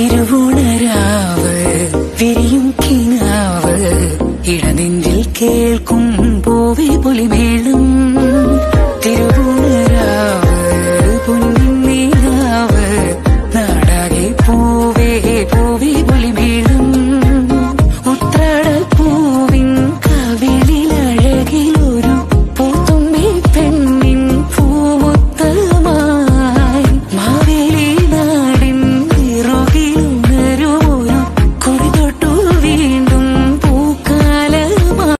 തിരുവോണരാവ് വിരിയും കിനാവ് ഇടനെഞ്ചിൽ കേൾക്കും പൂവി പൊലിമേളം